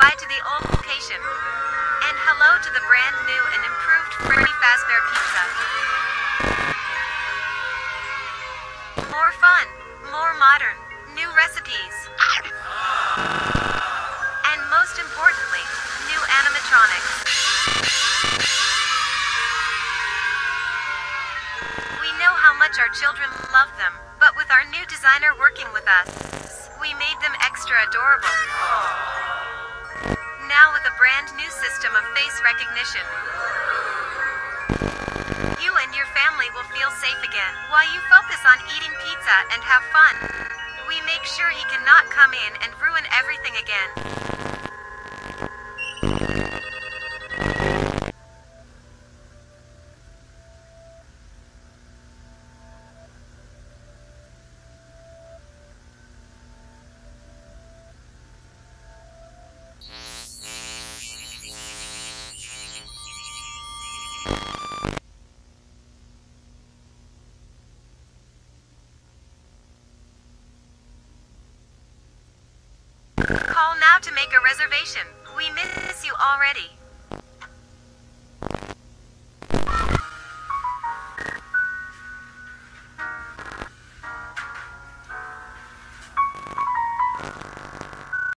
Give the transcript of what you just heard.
Goodbye to the old location. And hello to the brand new and improved Freddy Fazbear Pizza. More fun, more modern, new recipes. And most importantly, new animatronics. We know how much our children love them, but with our new designer working with us, we made them extra adorable. Now with a brand new system of face recognition. You and your family will feel safe again while you focus on eating pizza and have fun. We make sure he cannot come in and ruin everything again. To make a reservation. We miss you already.